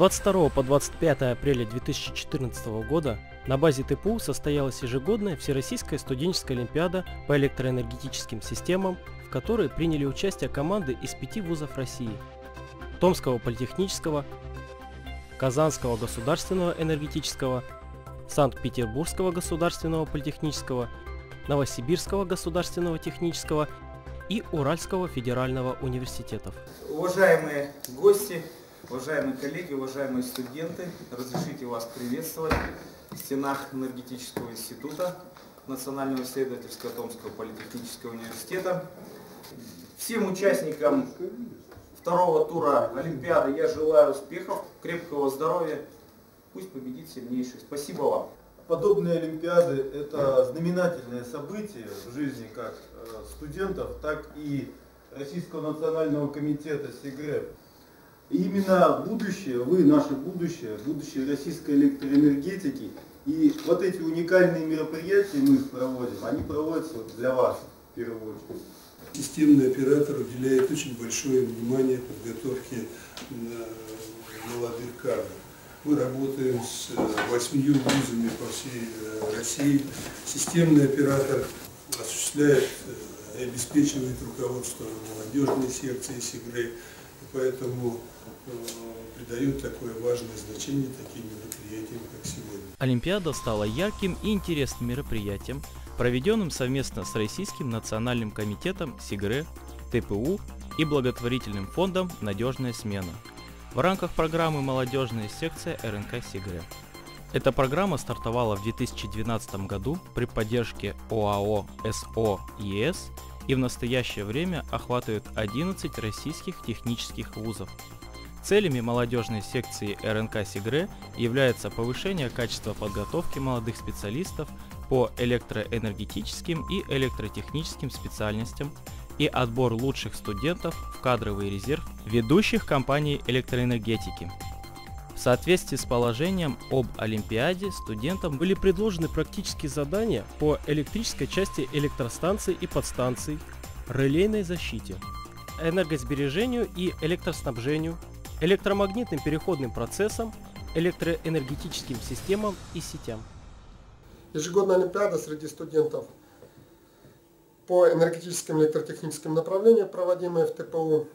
22 по 25 апреля 2014 года на базе ТПУ состоялась ежегодная Всероссийская студенческая олимпиада по электроэнергетическим системам, в которой приняли участие команды из пяти вузов России – Томского политехнического, Казанского государственного энергетического, Санкт-Петербургского государственного политехнического, Новосибирского государственного технического и Уральского федерального университетов. Уважаемые гости, уважаемые коллеги, уважаемые студенты, разрешите вас приветствовать в стенах Энергетического института Национального исследовательского Томского политехнического университета. Всем участникам второго тура Олимпиады я желаю успехов, крепкого здоровья. Пусть победит сильнейший. Спасибо вам. Подобные Олимпиады – это знаменательное событие в жизни как э, студентов, так и Российского национального комитета СИГРЭП. И именно будущее, вы наше будущее, будущее российской электроэнергетики. И вот эти уникальные мероприятия мы проводим, они проводятся для вас в первую очередь. Системный оператор уделяет очень большое внимание подготовке э, молодых кадров. Мы работаем с э, восьмию вузами по всей э, России. Системный оператор осуществляет и обеспечивает руководство молодежной секции СИГРы, поэтому придает такое важное значение таким мероприятиям, как сегодня. Олимпиада стала ярким и интересным мероприятием, проведенным совместно с Российским национальным комитетом СИГРЭ, ТПУ и благотворительным фондом «Надежная смена» в рамках программы «Молодежная секция РНК СИГРЭ». Эта программа стартовала в 2012 году при поддержке ОАО СО ЕС и в настоящее время охватывает 11 российских технических вузов. Целями молодежной секции РНК СИГРЭ является повышение качества подготовки молодых специалистов по электроэнергетическим и электротехническим специальностям и отбор лучших студентов в кадровый резерв ведущих компаний электроэнергетики. В соответствии с положением об Олимпиаде студентам были предложены практические задания по электрической части электростанций и подстанций, релейной защите, энергосбережению и электроснабжению, электромагнитным переходным процессам, электроэнергетическим системам и сетям. Ежегодная Олимпиада среди студентов по энергетическим и электротехническим направлениям, проводимые в ТПУ,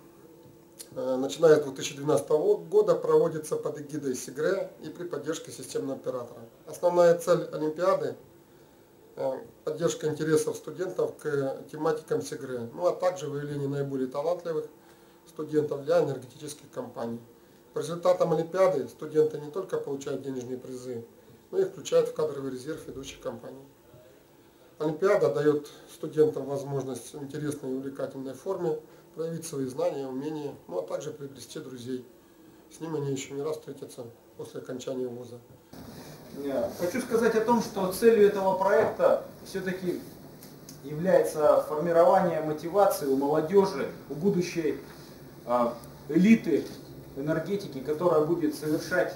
начиная с 2012 года, проводится под эгидой СИГРЭ и при поддержке системного оператора. Основная цель Олимпиады э, – поддержка интересов студентов к тематикам СИГРЭ, ну а также выявление наиболее талантливых студентов для энергетических компаний. По результатам Олимпиады студенты не только получают денежные призы, но и включают в кадровый резерв ведущих компаний. Олимпиада дает студентам возможность в интересной и увлекательной форме проявить свои знания, умения, ну а также приобрести друзей. С ним они еще не раз встретятся после окончания вуза. Хочу сказать о том, что целью этого проекта все-таки является формирование мотивации у молодежи, у будущей а, элиты энергетики, которая будет совершать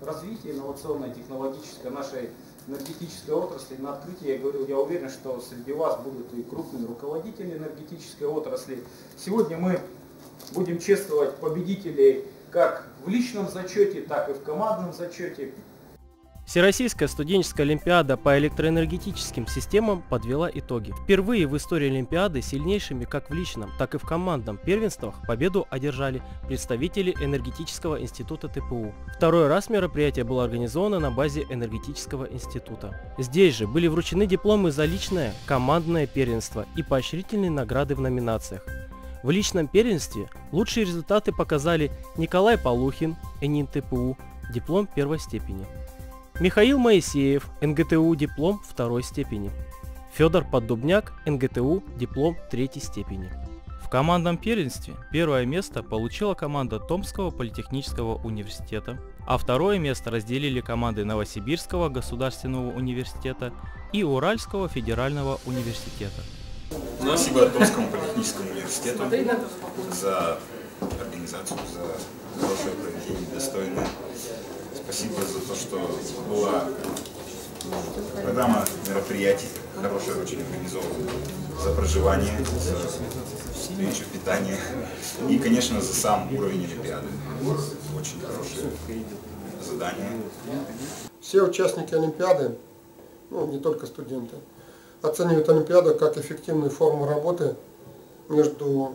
развитие инновационной, технологической нашей энергетической отрасли. На открытии я говорил, я уверен, что среди вас будут и крупные руководители энергетической отрасли. Сегодня мы будем чествовать победителей как в личном зачете, так и в командном зачете. Всероссийская студенческая олимпиада по электроэнергетическим системам подвела итоги. Впервые в истории олимпиады сильнейшими как в личном, так и в командном первенствах победу одержали представители энергетического института ТПУ. Второй раз мероприятие было организовано на базе энергетического института. Здесь же были вручены дипломы за личное, командное первенство и поощрительные награды в номинациях. В личном первенстве лучшие результаты показали Николай Полухин, ЭНИН ТПУ, диплом первой степени. Михаил Моисеев, НГТУ, диплом второй степени. Федор Поддубняк, НГТУ, диплом третьей степени. В командном первенстве первое место получила команда Томского политехнического университета, а второе место разделили команды Новосибирского государственного университета и Уральского федерального университета. Спасибо Томскому политехническому университету за организацию, за хорошее проведение, достойное Спасибо за то, что была Программа мероприятий хорошая, очень организована. За проживание, за встречу, питание. И, конечно, за сам уровень Олимпиады. Очень хорошее задание. Все участники Олимпиады, ну не только студенты, оценивают Олимпиаду как эффективную форму работы между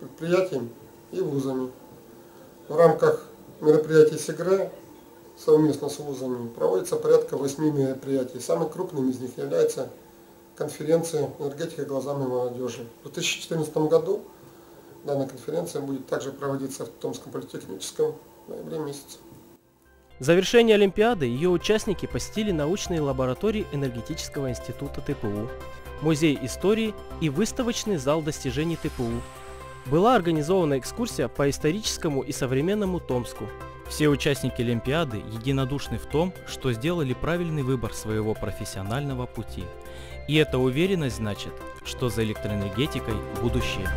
предприятием и вузами. В рамках мероприятий СИГРЭ совместно с вузами проводится порядка 8 мероприятий. Самым крупным из них является конференция «Энергетика глазами молодежи». В 2014 году данная конференция будет также проводиться в Томском политехническом в ноябре месяце. В завершение Олимпиады ее участники посетили научные лаборатории Энергетического института ТПУ, музей истории и выставочный зал достижений ТПУ. Была организована экскурсия по историческому и современному Томску. Все участники Олимпиады единодушны в том, что сделали правильный выбор своего профессионального пути. И эта уверенность значит, что за электроэнергетикой будущее.